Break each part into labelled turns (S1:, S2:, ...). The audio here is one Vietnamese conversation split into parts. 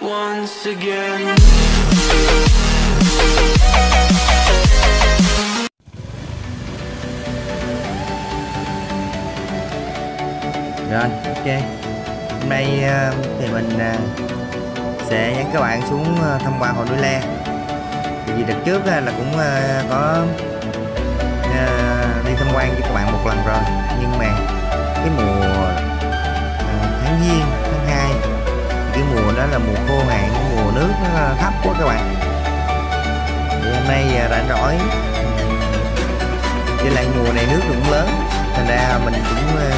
S1: once again.
S2: rồi, ok. Hôm nay ờ, thì mình ờ, sẽ dẫn các bạn xuống ờ, tham quan hồ núi le. Thì vì đợt trước là cũng có đi tham quan với các bạn một lần rồi. Nhưng mà cái mùa đó là mùa khô hạn mùa nước nó thấp quá các bạn. Thì hôm nay à, rảnh rỗi với lại mùa này nước cũng lớn thành ra mình cũng à,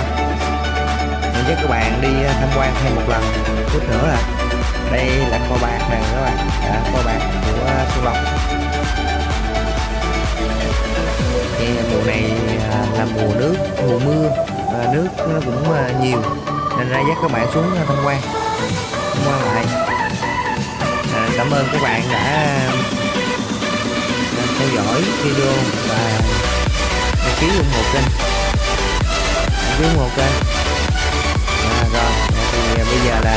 S2: mình dắt các bạn đi à, tham quan thêm một lần. Chút nữa là đây là kho bạc nè các bạn. À, kho bạc của Xuân Lộc thì mùa này là mùa nước mùa mưa và nước nó cũng nhiều nên ra dắt các bạn xuống tham quan. Vâng, qua lại à, cảm ơn các bạn đã à, theo dõi video và đăng ký ủng hộ kênh. Đăng ký ủng hộ kênh. À, rồi à, thì à, bây giờ là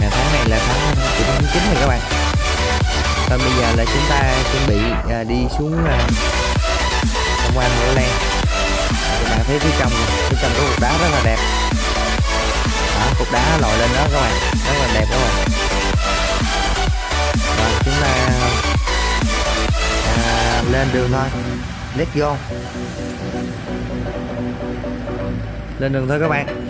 S2: à, tháng này là tháng tháng chín rồi các bạn. Và bây giờ là chúng ta chuẩn bị à, đi xuống à, tham quan Hồ Lan. Các bạn thấy phía trong phía trong có một đá rất là đẹp đó, cục đá lòi lên đó các bạn. Rất là đẹp các bạn. Và chúng ta à, lên đường thôi. Let's go lên đường thôi các bạn.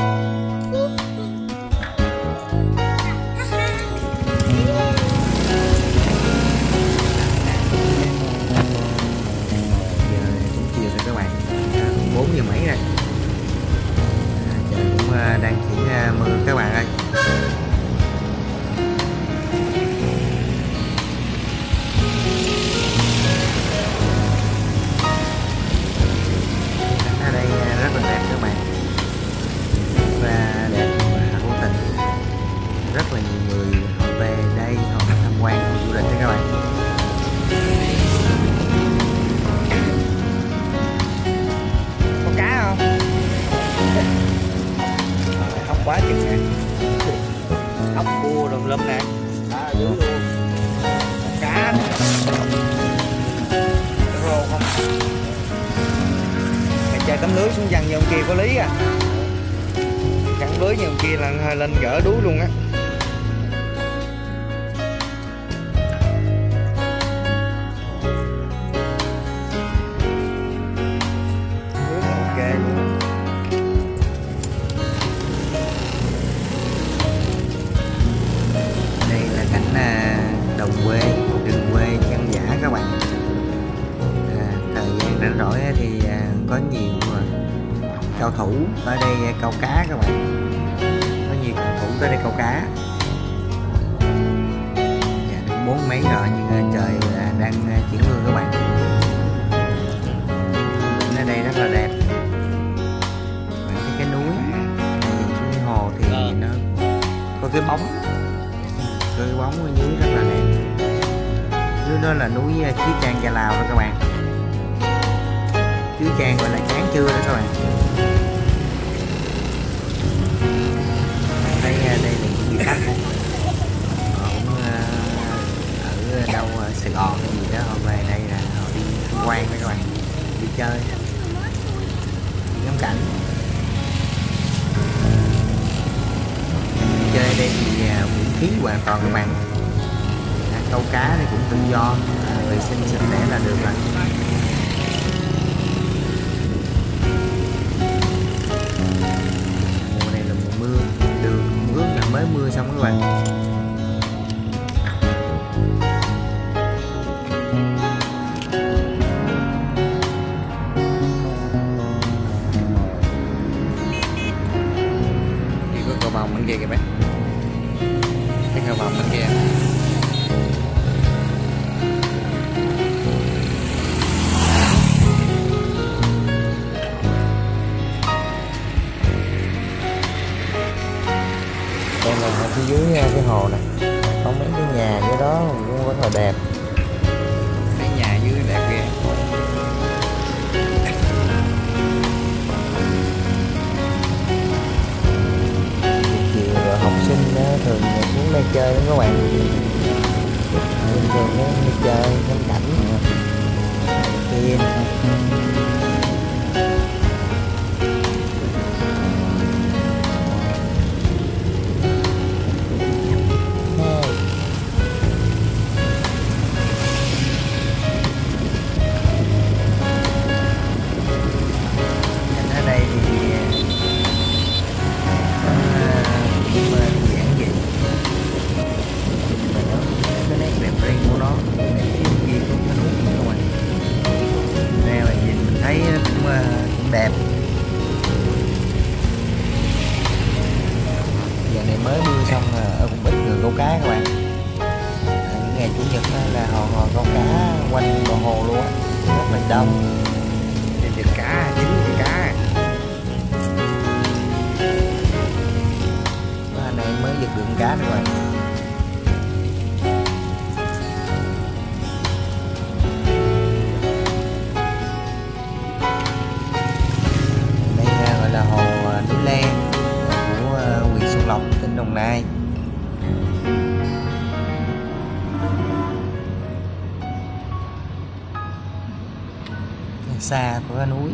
S2: 啊。Tấm lưới xuống dằn như ông kia có lý à. Cắn lưới như ông kia là hơi lên gỡ đuối luôn á. Lưới đây là cảnh à, đồng quê rừng quê dân dã các bạn á thì à, có nhiều cao thủ ở đây à, câu cá các bạn. Có nhiều cầu thủ tới đây câu cá. Dạ, bốn mấy rồi nhưng à, trời đang chuyển mưa các bạn. Ở đây rất là đẹp. Bạn thấy cái núi cái hồ thì nó có cái bóng. Cái bóng ở dưới rất là đẹp. Đó là núi Chí Trang Gia Lào đó các bạn Chí Trang gọi là chán chưa đó các bạn. Thấy à, đây là những gì khách họ cũng à, ở đâu à, Sài Gòn hay gì đó họ về đây là họ đi tham quan với các bạn đi chơi. Đi ngắm cảnh. Chơi đây thì miễn phí hoàn toàn các bạn. Câu cá thì cũng tự do à, vệ sinh sạch sẽ là được rồi. Mưa xong các bạn. Thì có cầu vòng bên kia kìa bé. Cái cầu vòng bên kia. Phía dưới cái hồ này. Có mấy cái nhà dưới đó cũng rất là đẹp. Cá các bạn. Những ngày chủ nhật là họ ngồi câu cá quanh bờ hồ luôn á, rất là đông. Trên thịt cá chín thịt cá. Và anh mới giật được cá nữa bạn đây gọi là hồ à, núi Len của à, huyện Xuân Lộc, tỉnh Đồng Nai. Xa của cái núi.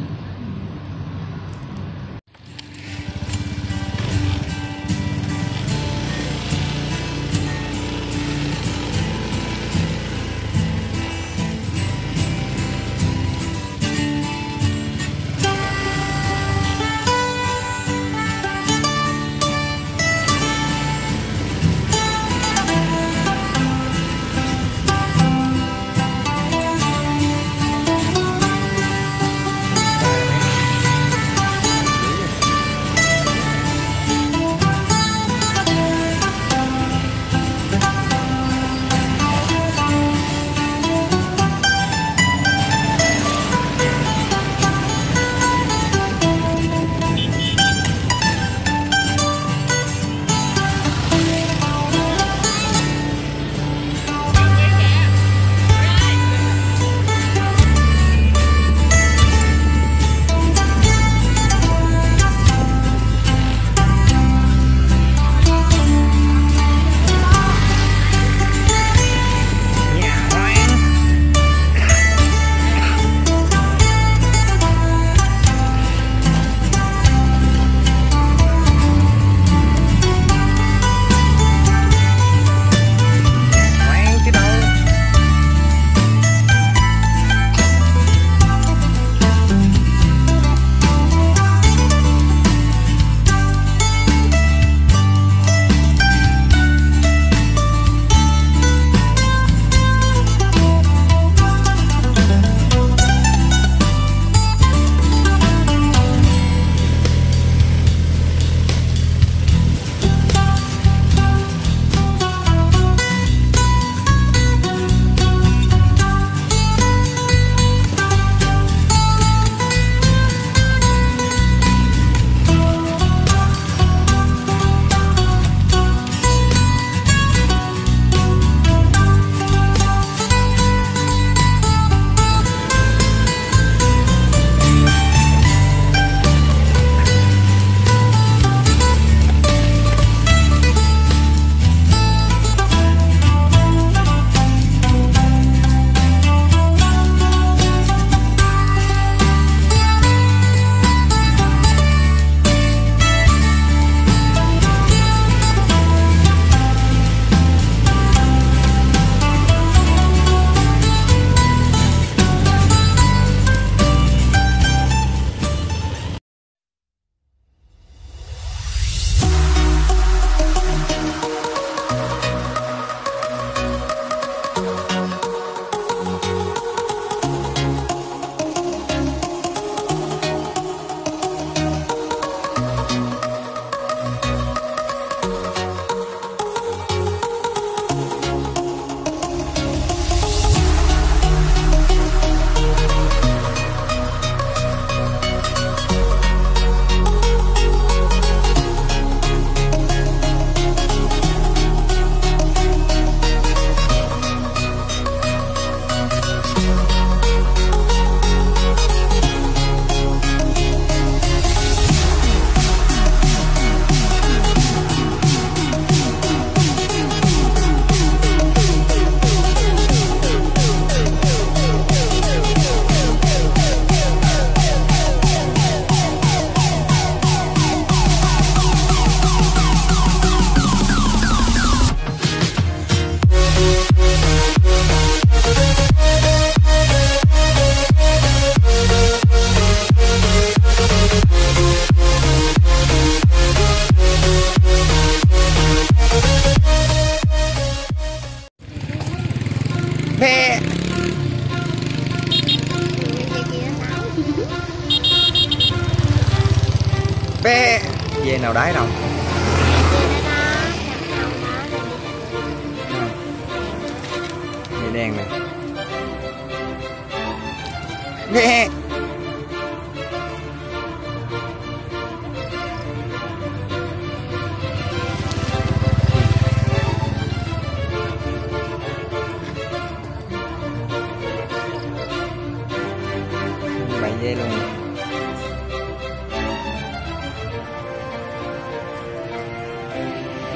S2: 嘿嘿。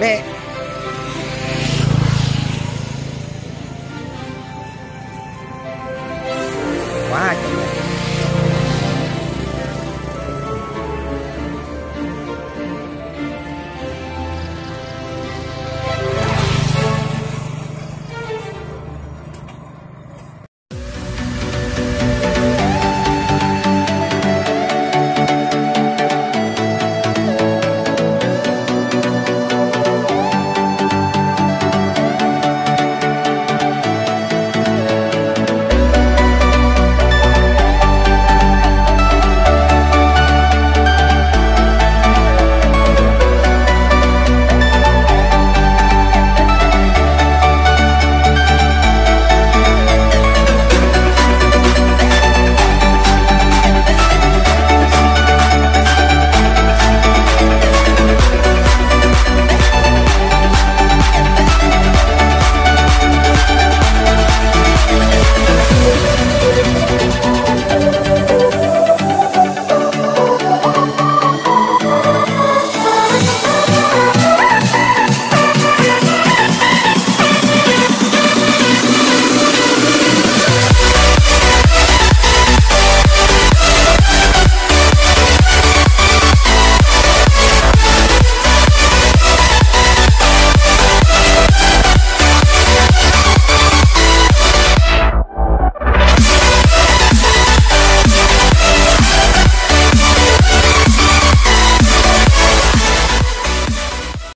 S2: Man.